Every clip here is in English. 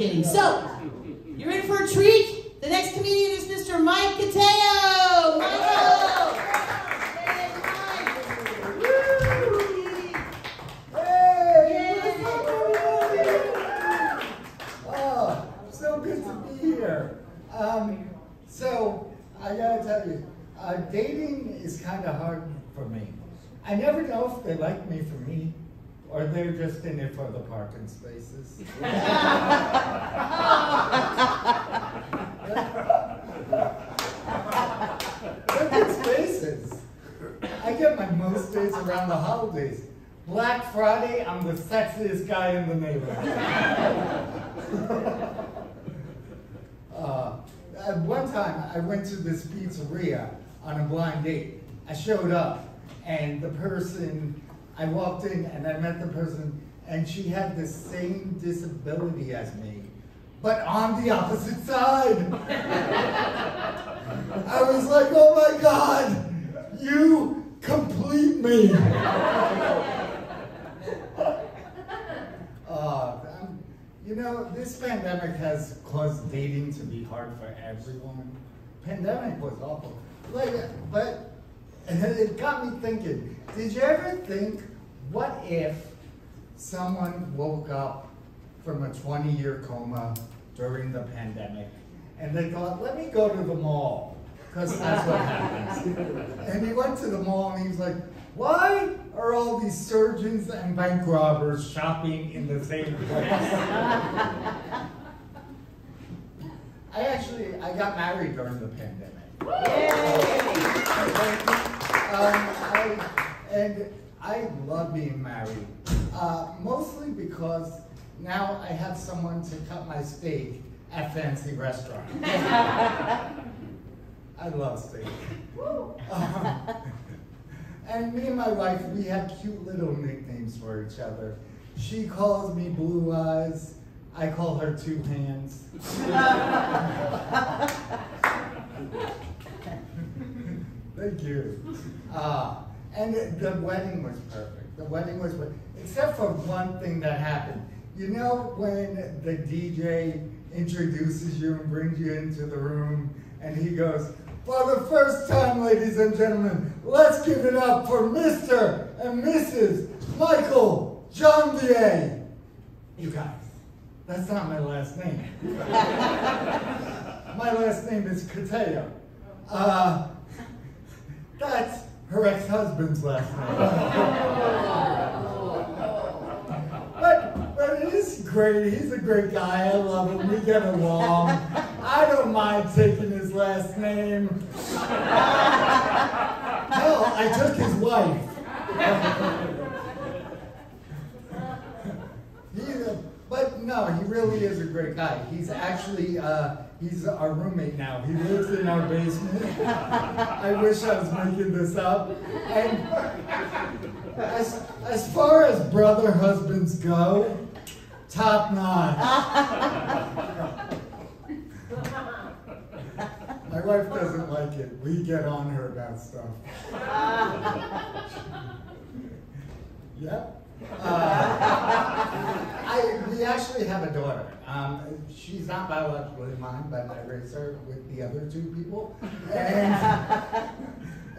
kidding. So, you're in for a treat? The next comedian is Mr. Mike Cotayo. Oh, so good to be here. Um, so, I gotta tell you, uh, dating is kind of hard for me. I never know if they like me for me, or they're just in it for the parking spaces. At spaces. I get my most days around the holidays. Black Friday, I'm the sexiest guy in the neighborhood. uh, at one time, I went to this pizzeria on a blind date. I showed up, and the person, I walked in and I met the person, and she had the same disability as me, but on the opposite side. I was like, oh my God, you complete me. Uh, you know, this pandemic has caused dating to be hard for everyone. Pandemic was awful. Like, but it got me thinking, did you ever think, what if someone woke up from a 20-year coma during the pandemic and they thought, let me go to the mall, because that's what happens. And he went to the mall and he was like, why are all these surgeons and bank robbers shopping in the same place? I actually, I got married during the pandemic. Um, I, and I love being married, uh, mostly because now I have someone to cut my steak at fancy restaurants. I love steak. Um, and me and my wife, we have cute little nicknames for each other. She calls me Blue Eyes. I call her Two Hands. Thank you. Uh, and the wedding was perfect. The wedding was, perfect. except for one thing that happened. You know when the DJ introduces you and brings you into the room and he goes, for the first time, ladies and gentlemen, let's give it up for Mr. and Mrs. Michael Janvier. You guys, that's not my last name. my last name is Cotayo. Uh, that's her ex-husband's last name. but, but it is great. He's a great guy. I love him. We get along. I don't mind taking his last name. Hell, I took his wife. he, uh, but no, he really is a great guy. He's actually, uh, he's our roommate now. He lives in our basement. I wish I was making this up. And as, as far as brother husbands go, top notch. My wife doesn't like it. We get on her about stuff. yep. Uh, I, we actually have a daughter. Um, she's not biologically mine, but I raised her with the other two people. And,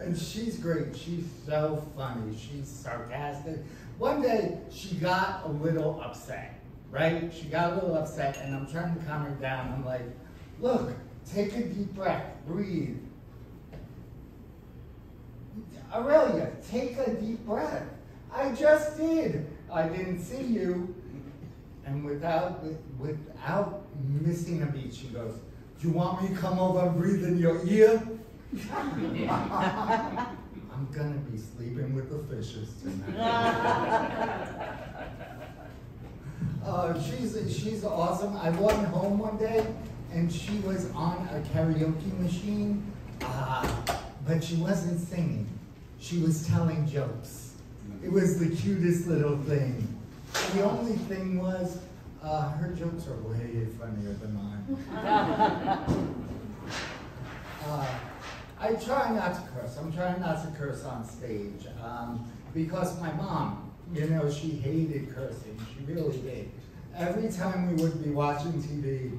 and she's great. She's so funny. She's sarcastic. One day, she got a little upset, right? She got a little upset, and I'm trying to calm her down. I'm like, look, take a deep breath, breathe. Aurelia, take a deep breath. I just did. I didn't see you. And without, without missing a beat, she goes, do you want me to come over and breathe in your ear? I'm gonna be sleeping with the fishes tonight. uh, she's, she's awesome. I went home one day and she was on a karaoke machine, uh, but she wasn't singing. She was telling jokes. It was the cutest little thing. The only thing was, uh, her jokes are way funnier than mine. uh, I try not to curse. I'm trying not to curse on stage um, because my mom, you know, she hated cursing. She really did. every time we would be watching TV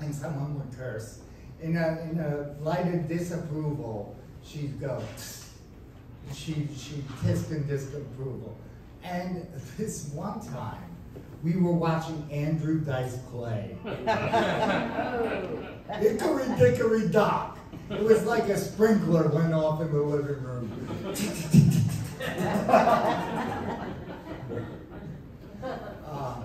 and someone would curse, in a, in a light of disapproval, she'd go, she, she hissed in disapproval. And this one time, we were watching Andrew Dice Clay. Hickory dickory dock. It was like a sprinkler went off in the living room. uh,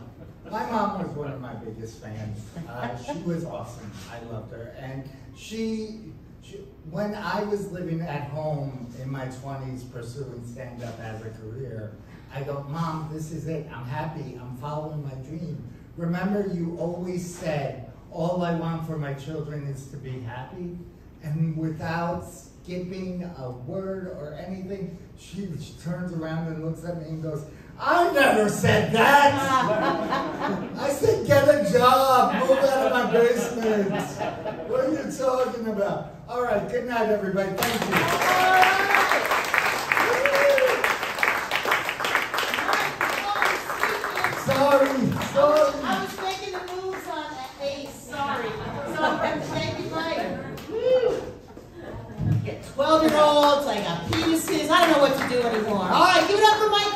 my mom was one of my biggest fans. Uh, she was awesome. I loved her. And she, she, when I was living at home in my 20s pursuing stand-up as a career, I go, Mom, this is it. I'm happy. I'm following my dream. Remember, you always said, all I want for my children is to be happy. And without skipping a word or anything, she, she turns around and looks at me and goes, I never said that. I said get a job, move out of my basement. What are you talking about? All right, good night, everybody. Thank you. Sorry, sorry. I was making the moves on Ace, sorry. So I'm shaking my, woo. Get twelve-year-olds, I got penises, I don't know what to do anymore. All right, give it up for Mike.